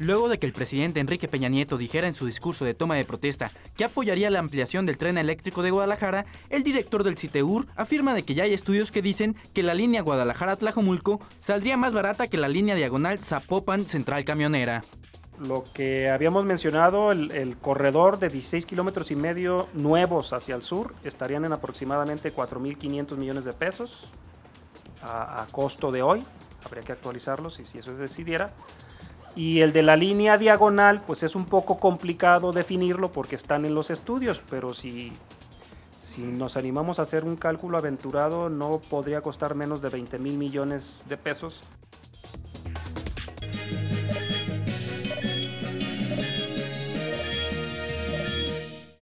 Luego de que el presidente Enrique Peña Nieto dijera en su discurso de toma de protesta que apoyaría la ampliación del tren eléctrico de Guadalajara, el director del CITEUR afirma de que ya hay estudios que dicen que la línea Guadalajara-Tlajomulco saldría más barata que la línea diagonal Zapopan Central Camionera. Lo que habíamos mencionado, el, corredor de 16 kilómetros y medio nuevos hacia el sur estarían en aproximadamente 4.500 millones de pesos a, a costo de hoy. Habría que actualizarlos y si eso se decidiera. Y el de la línea diagonal, pues es un poco complicado definirlo porque están en los estudios, pero si, si nos animamos a hacer un cálculo aventurado, no podría costar menos de 20 mil millones de pesos